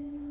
two.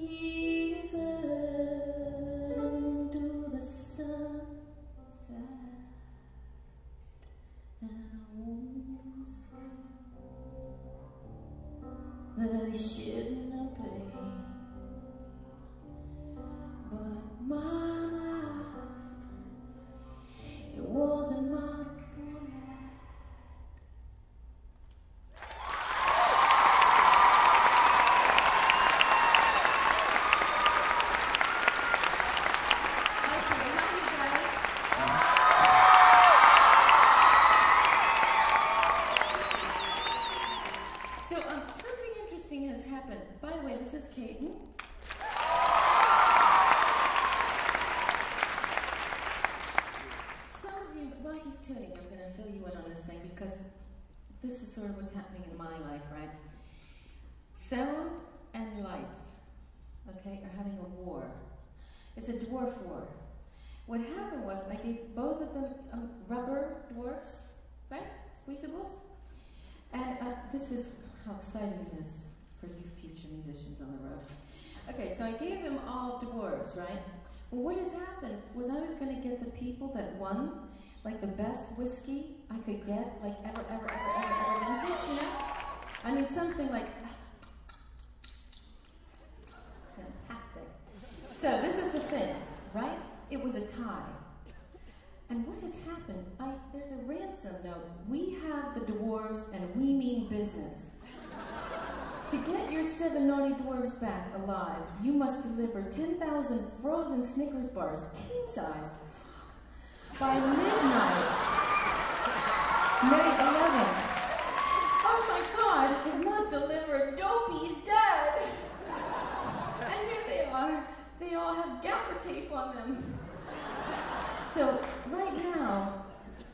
Like all right? Well, what has happened was I was going to get the people that won, like the best whiskey I could get, like ever, ever, ever, ever, ever vintage, you know? I mean, something like fantastic. So this is the thing, right? It was a tie. And what has happened? I, there's a ransom note. We have the dwarves and we mean business. To get your seven naughty dwarves back alive, you must deliver 10,000 frozen Snickers bars, king size, by midnight, May 11th. Oh my god, if not delivered, Dopey's dead! And here they are. They all have gaffer tape on them. So right now,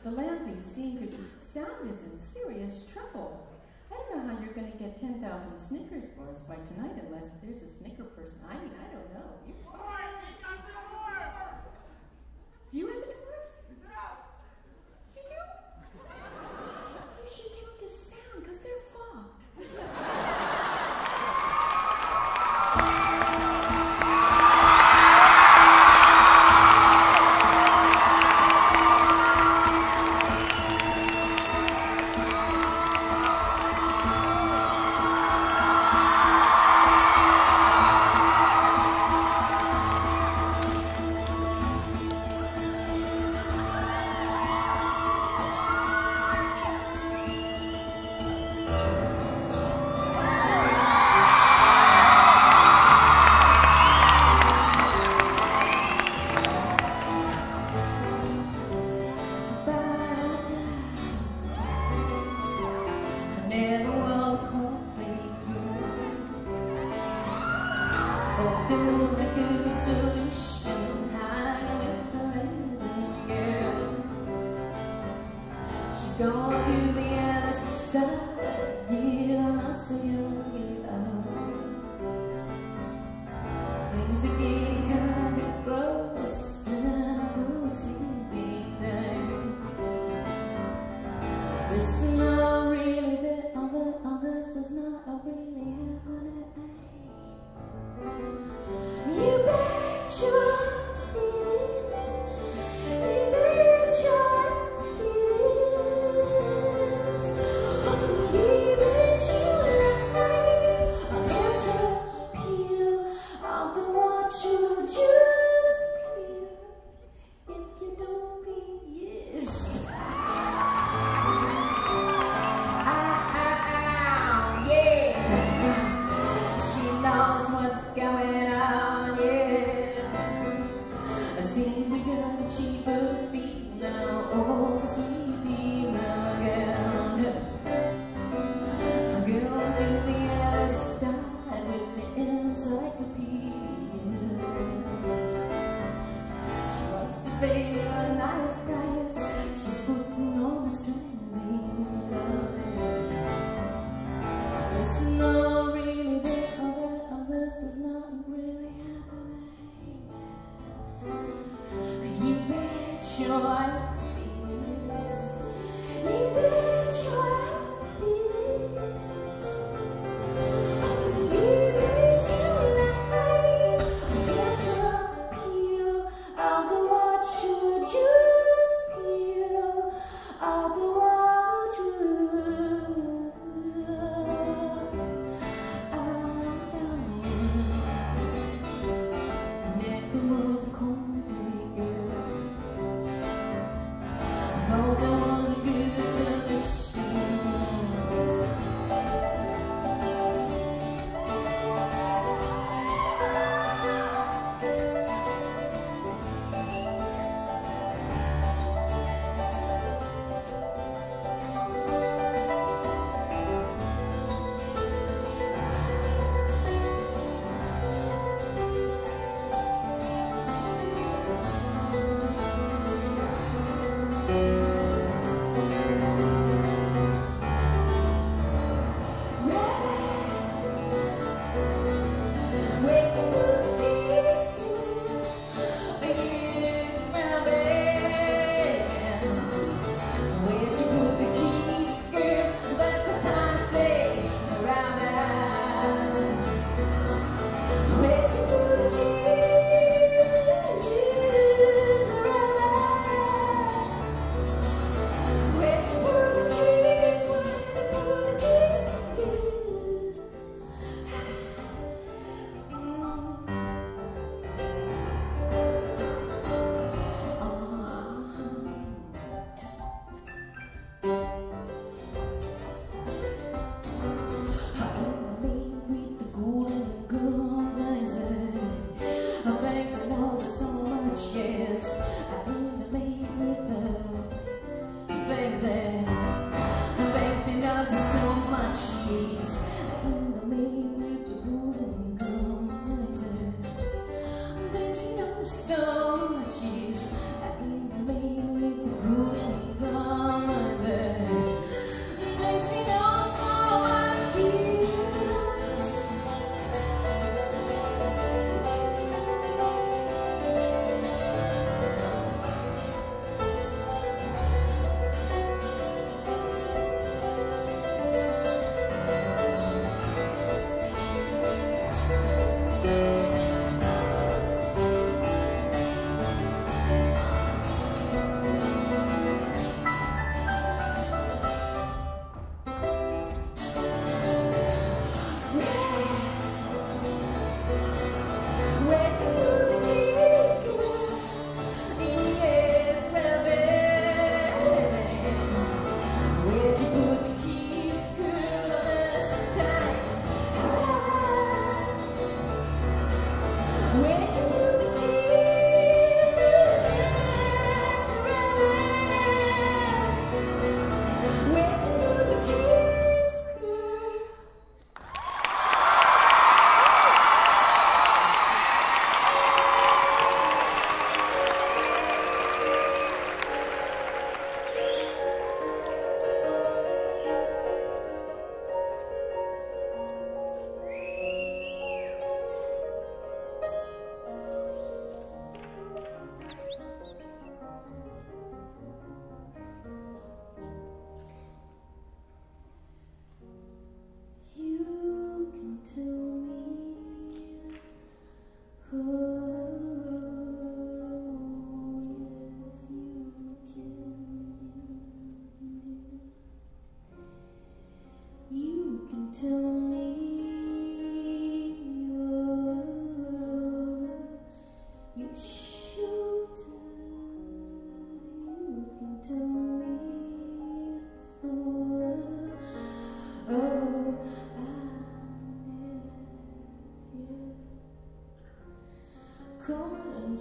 the Lampies seem to be sound is in serious trouble. I don't know how you're going to get 10,000 Snickers bars by tonight unless there's a Snicker person. I mean, I don't know. You, you have This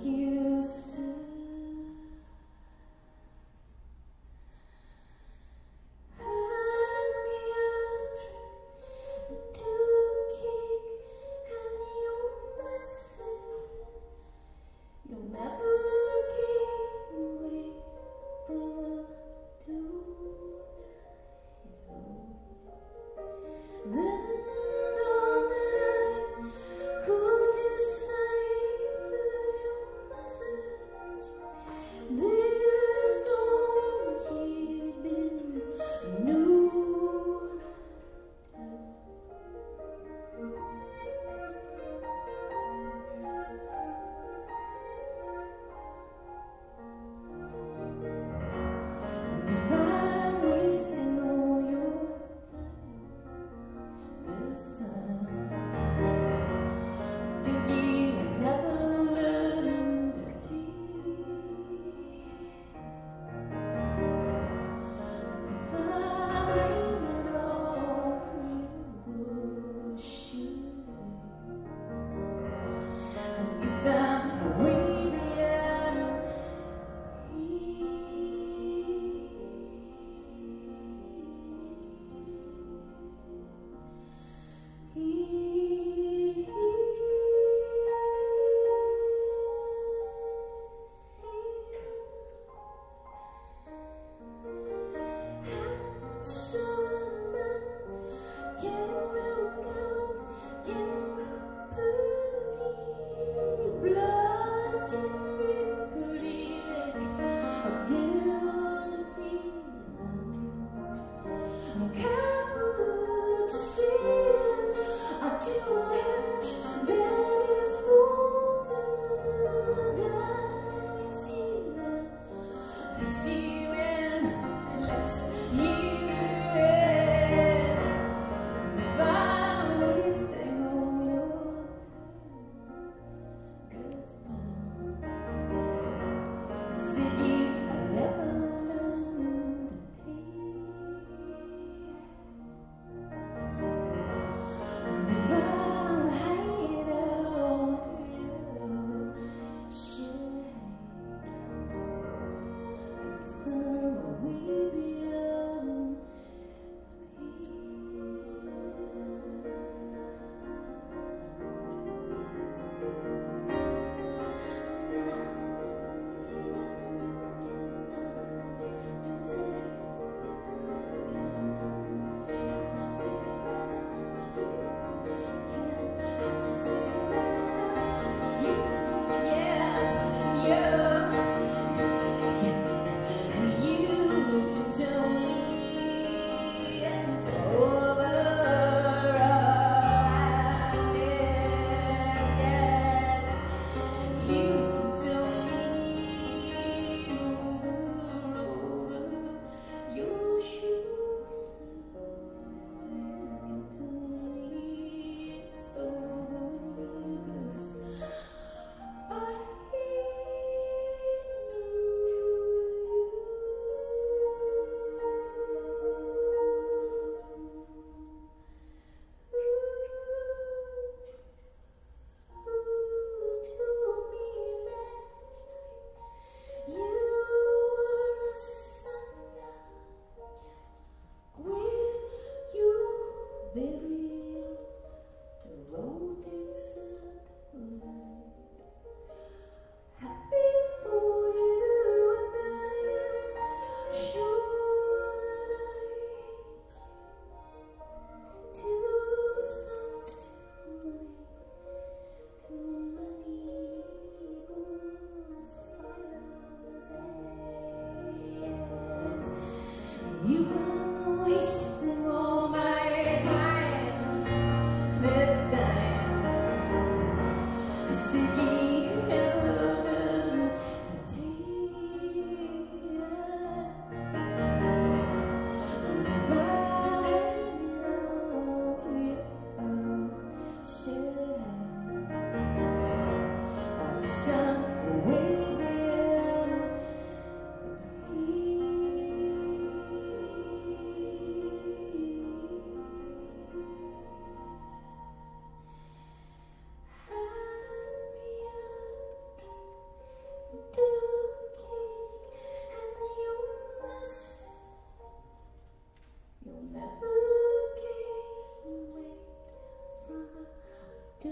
you. It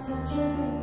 touch every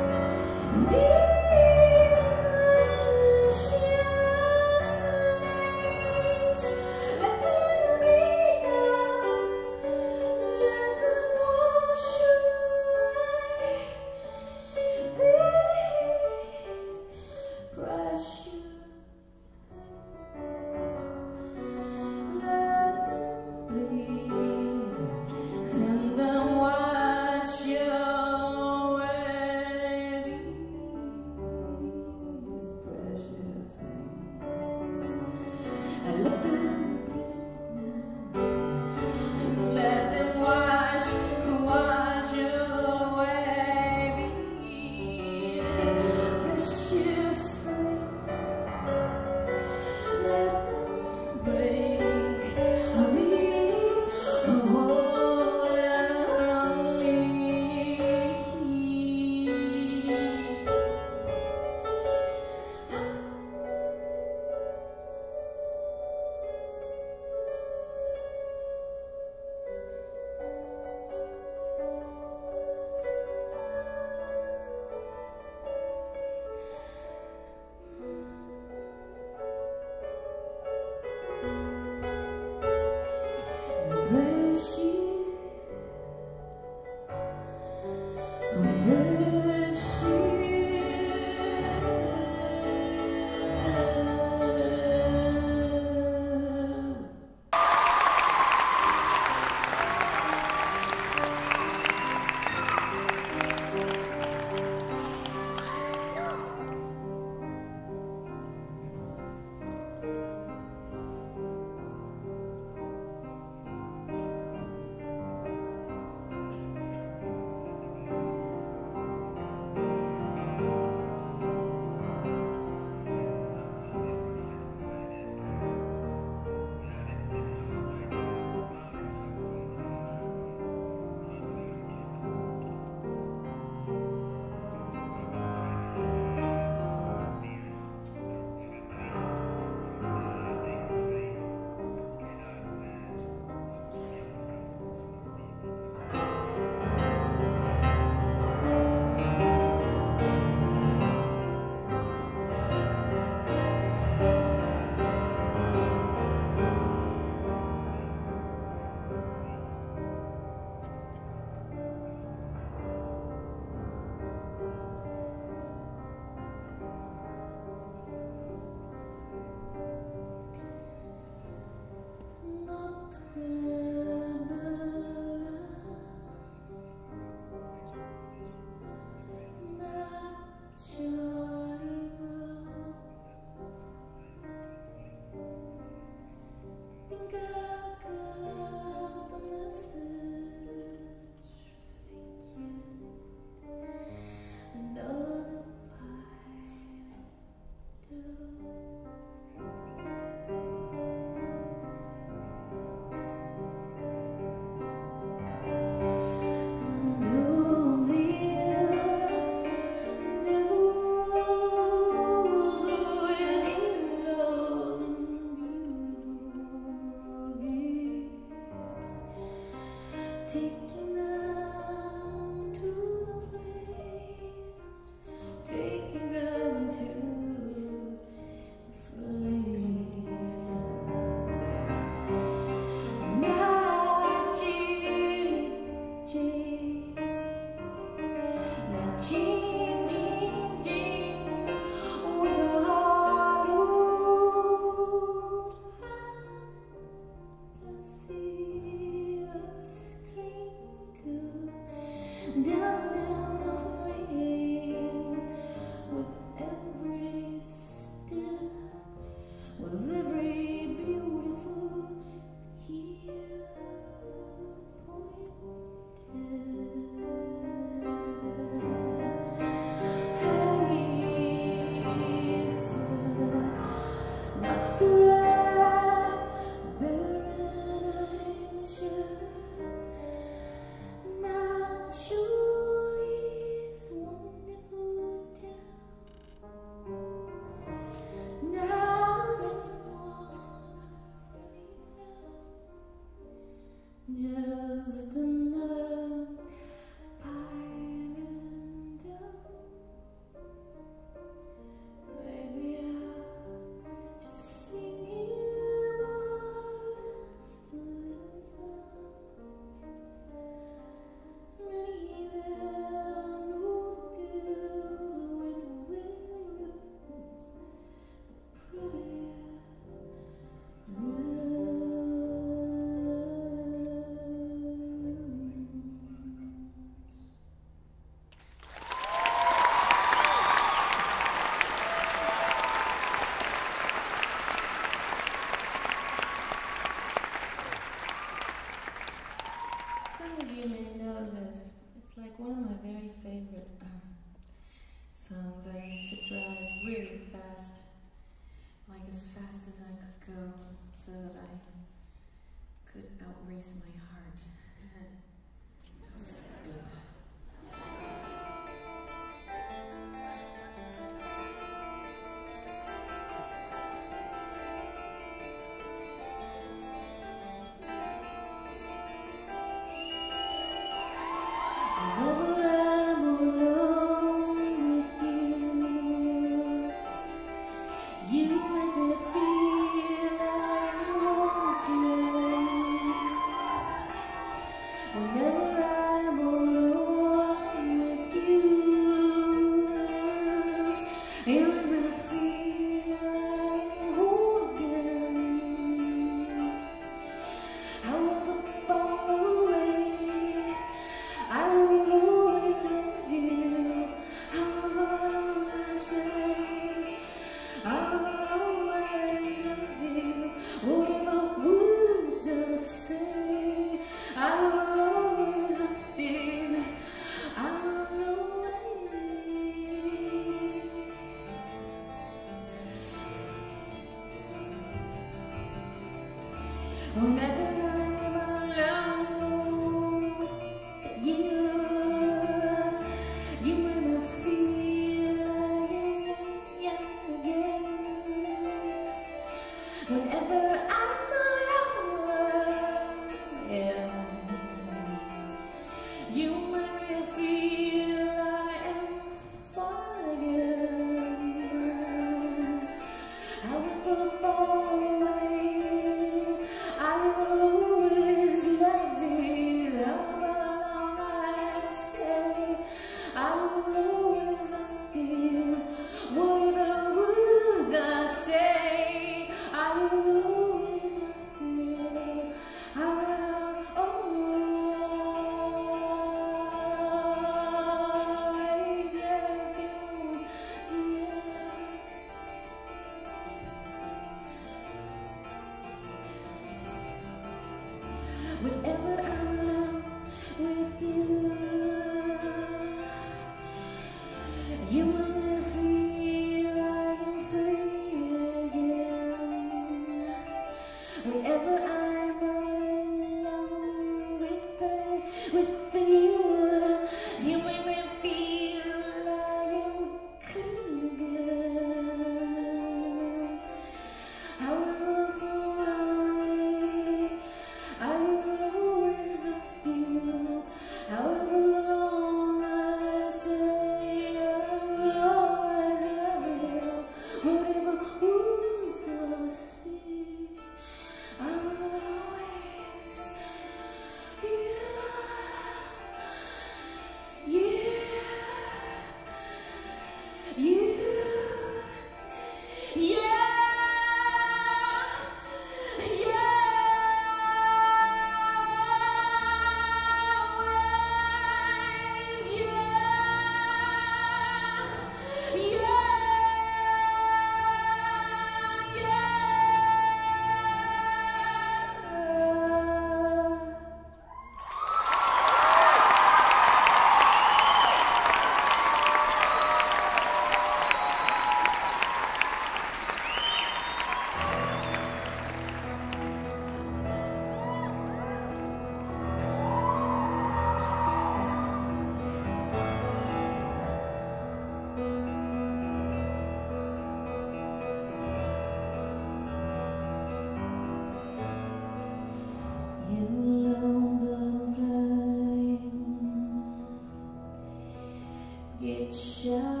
Get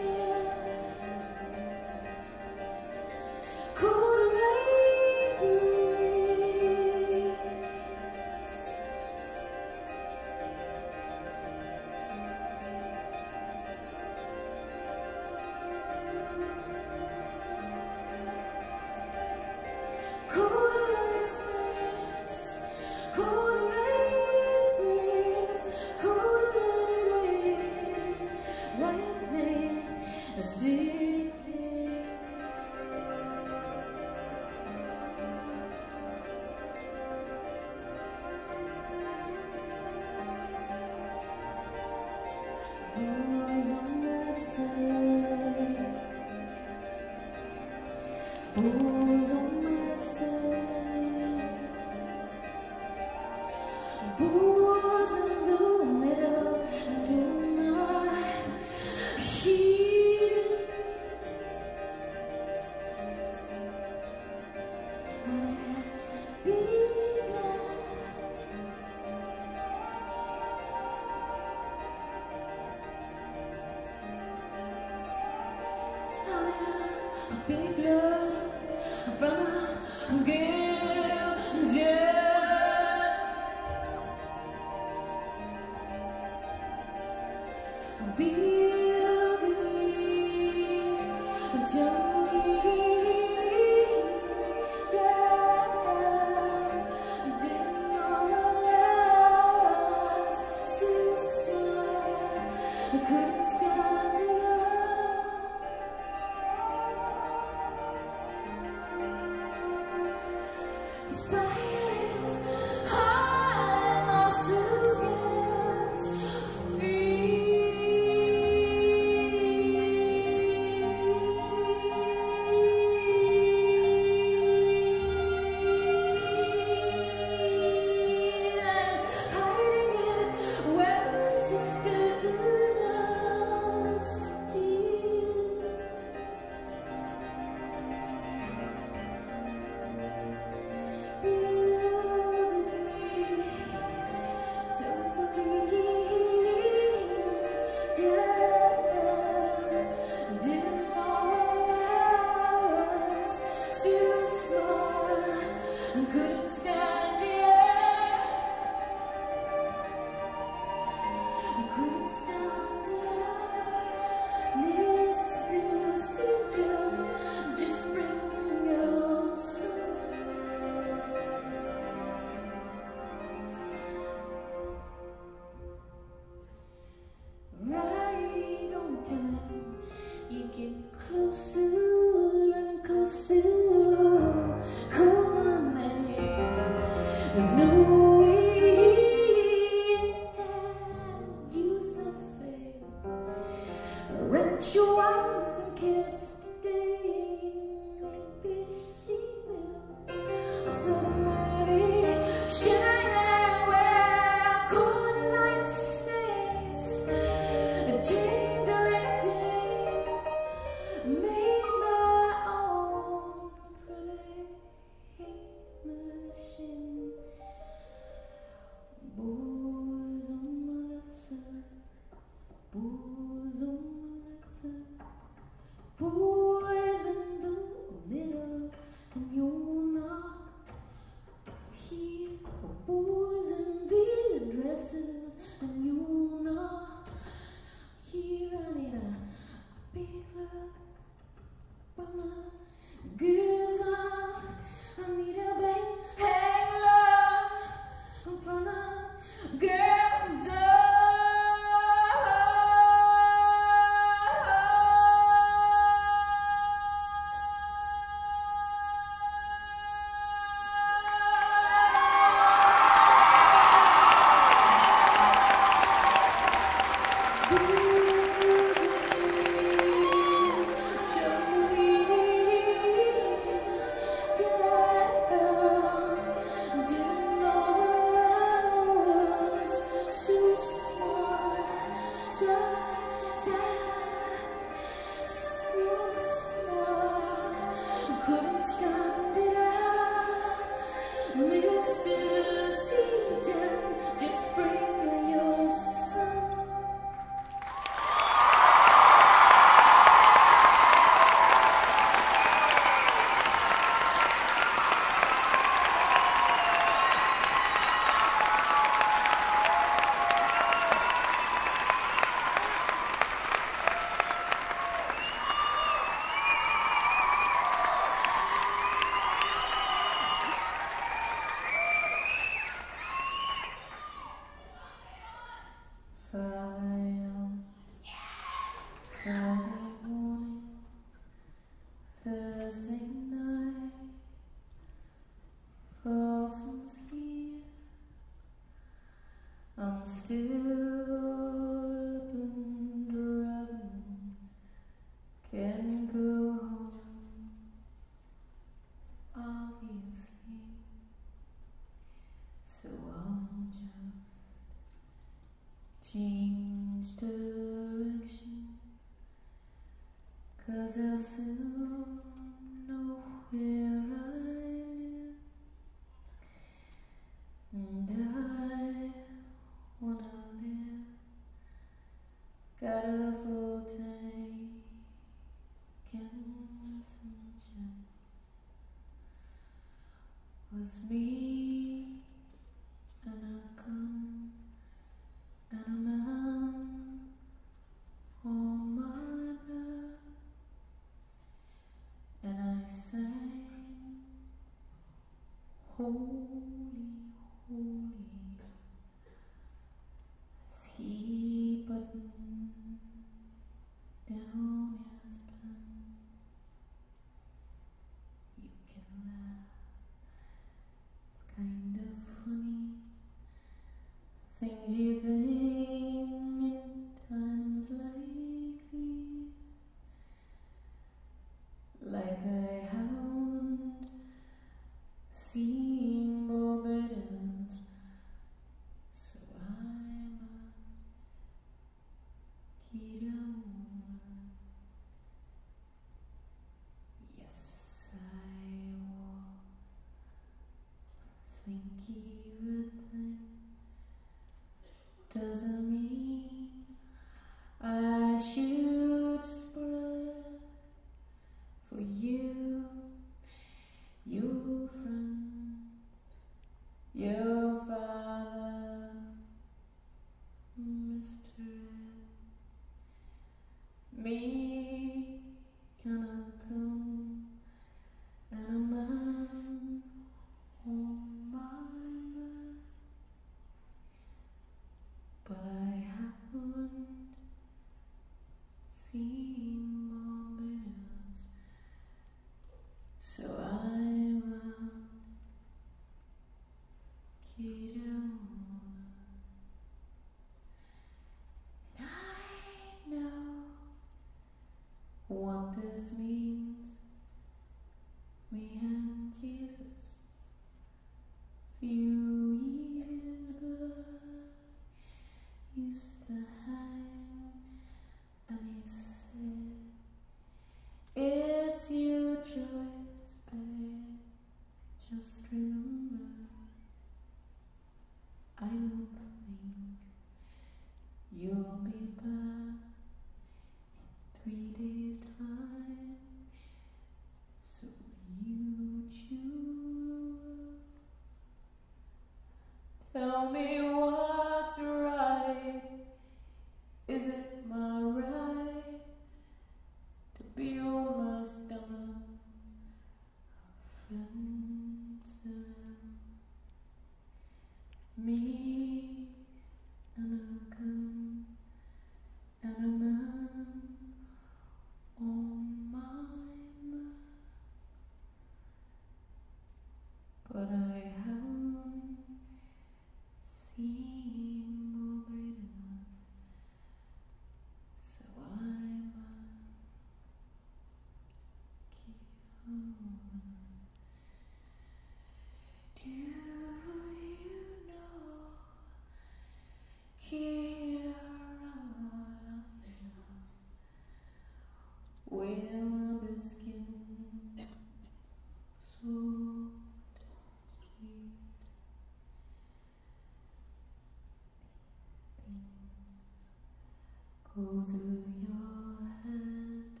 through your head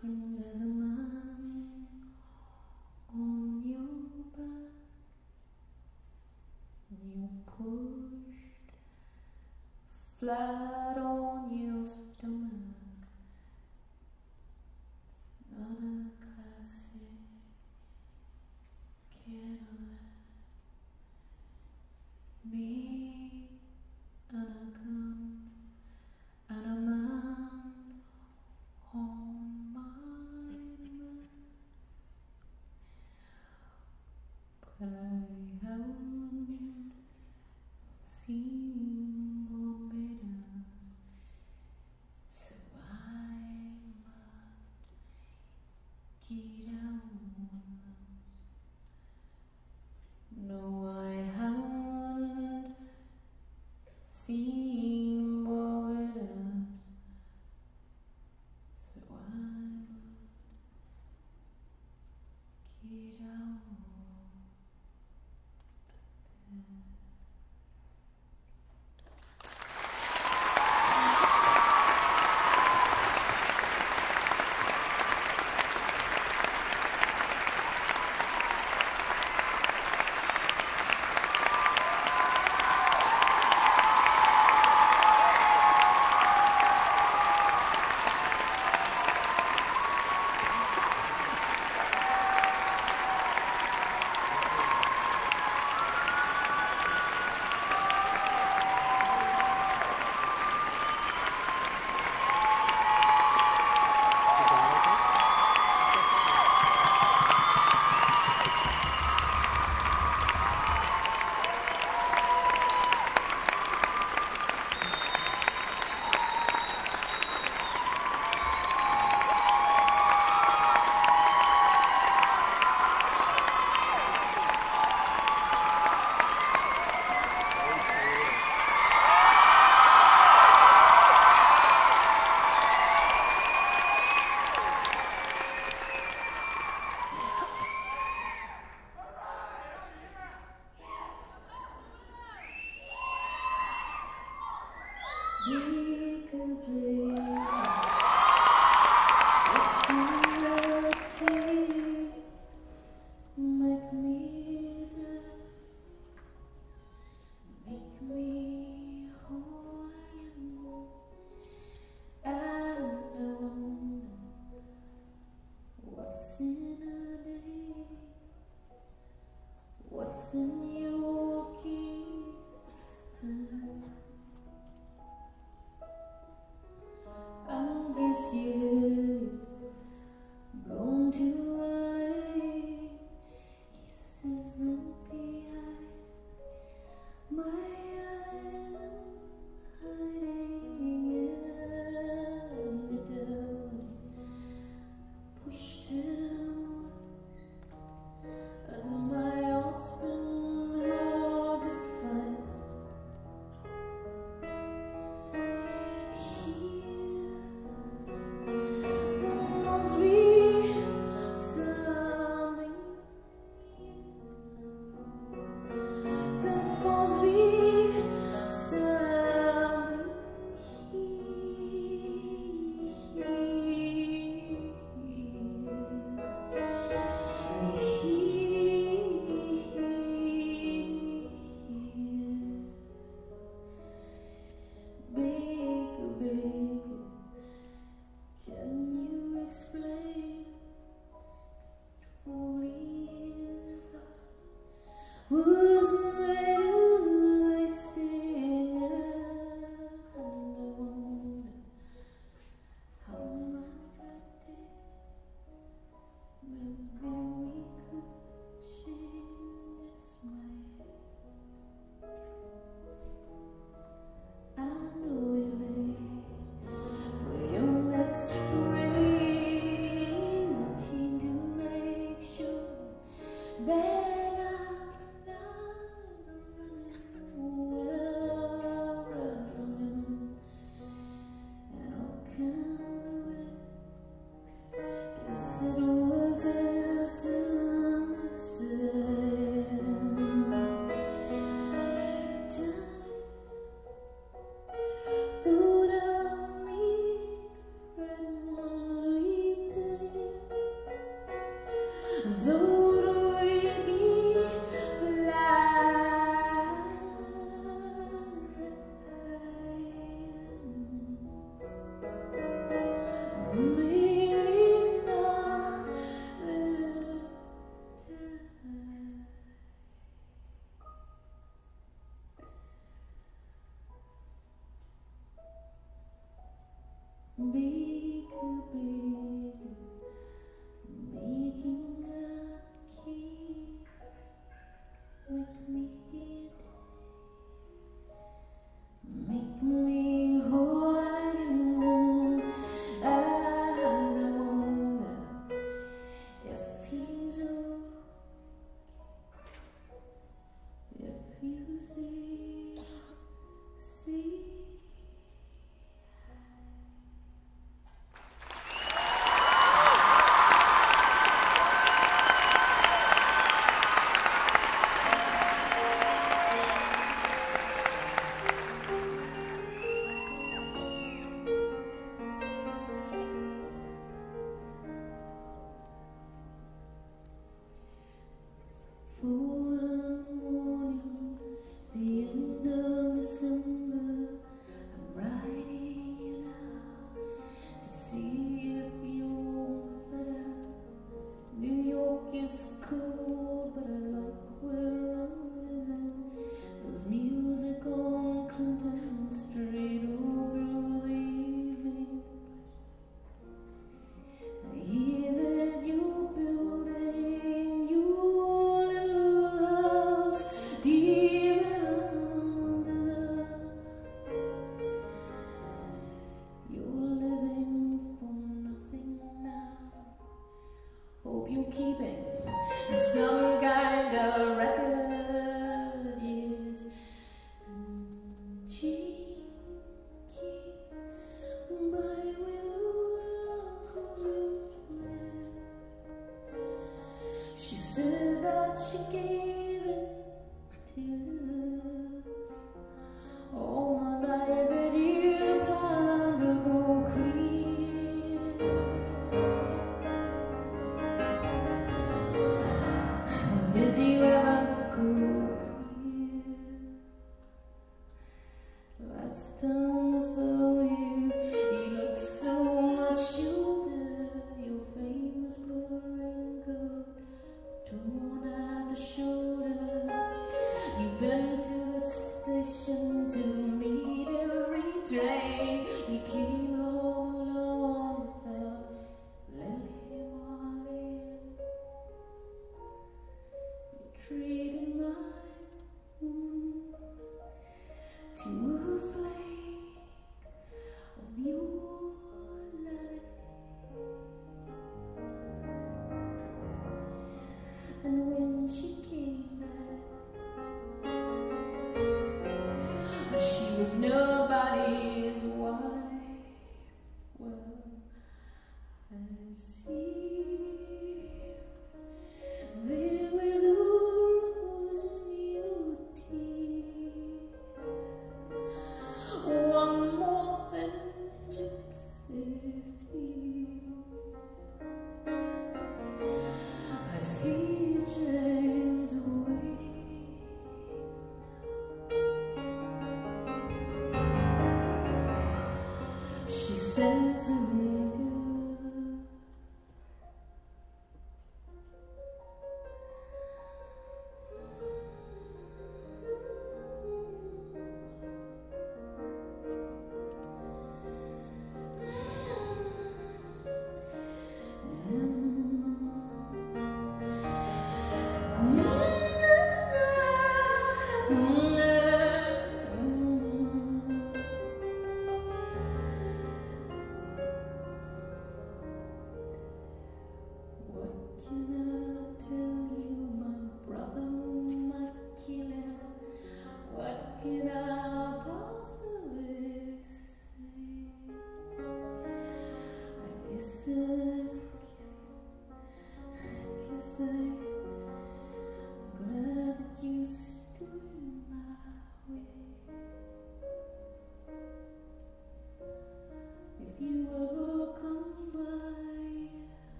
when there's a man on your back. You're pushed flat. No one.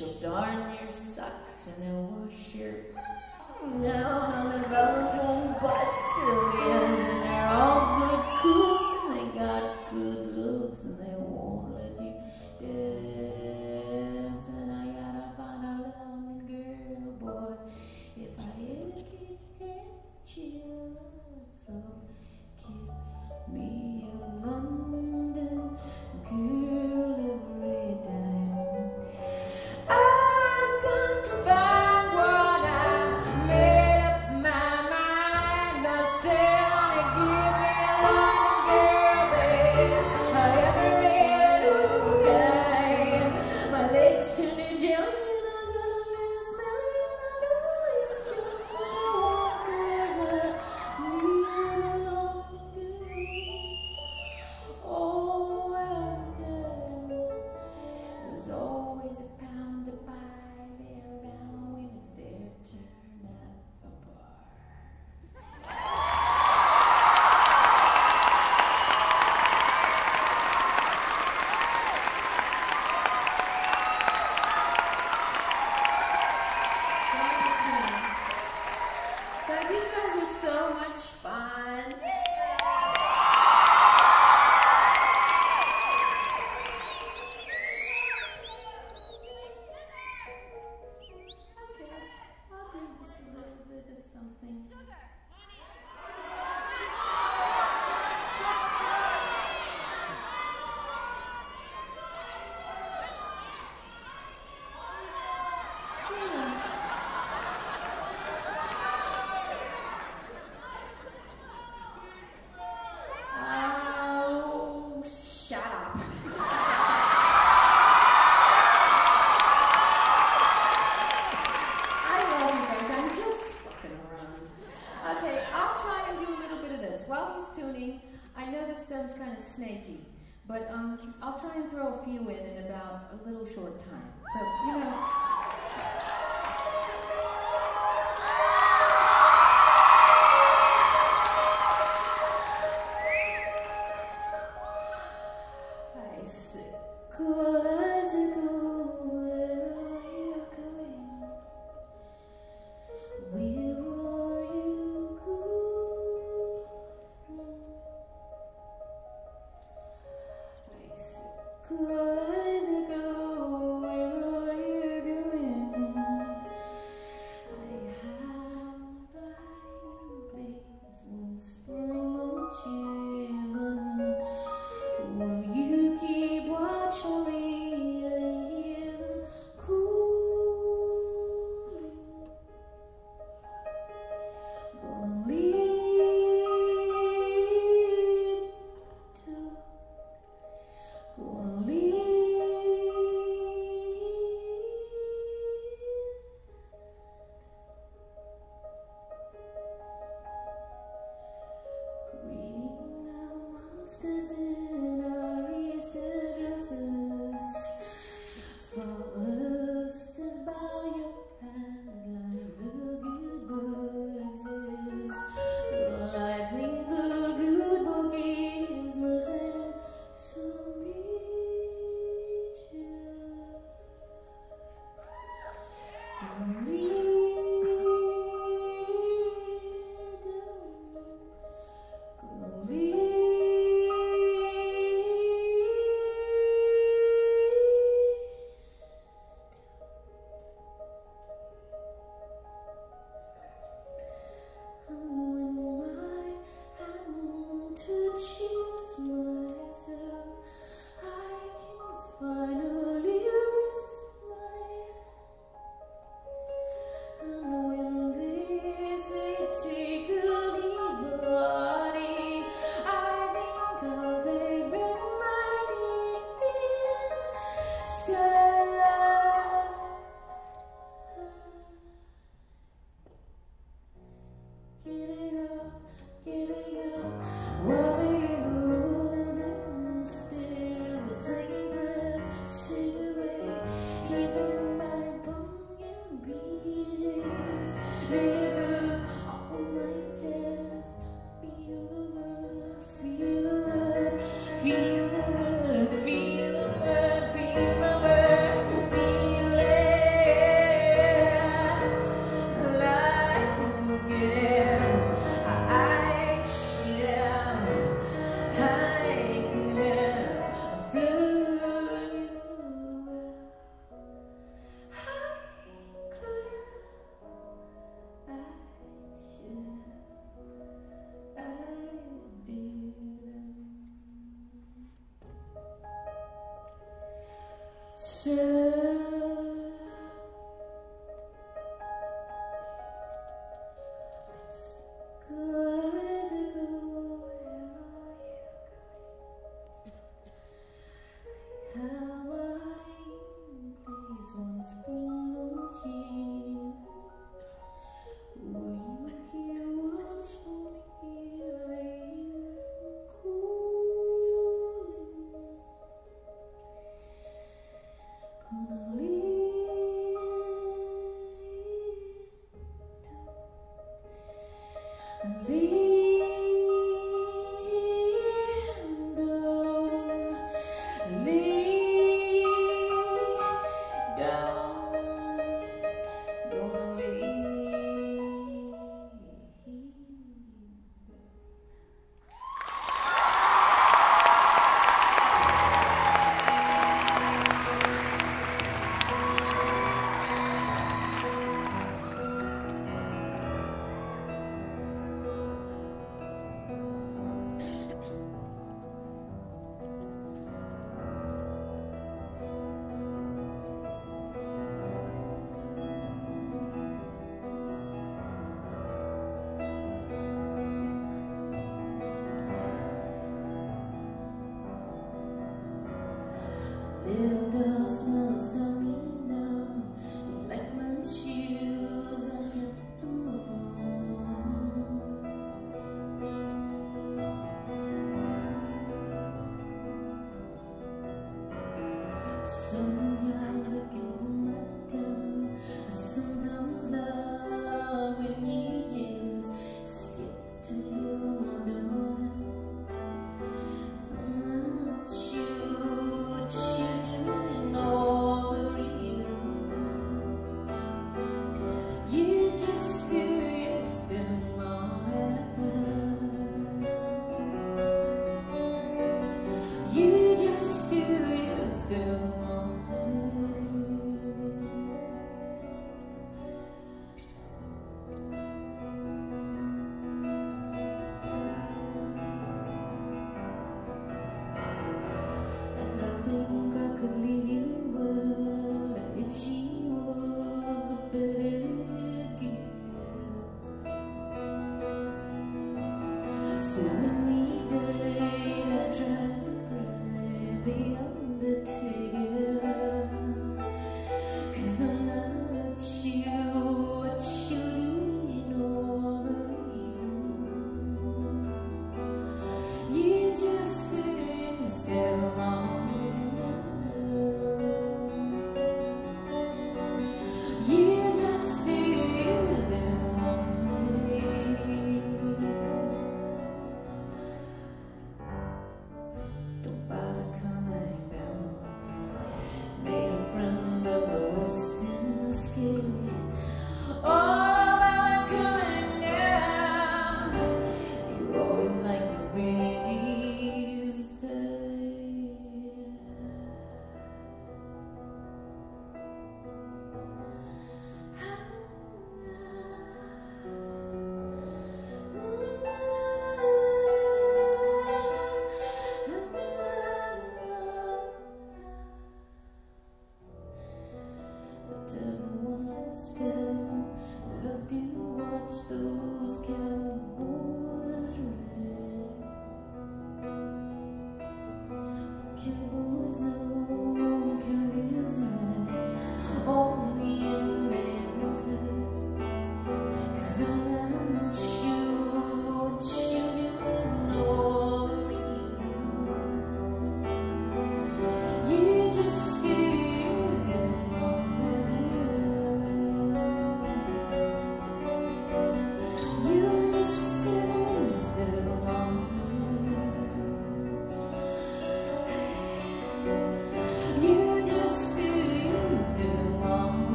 She'll darn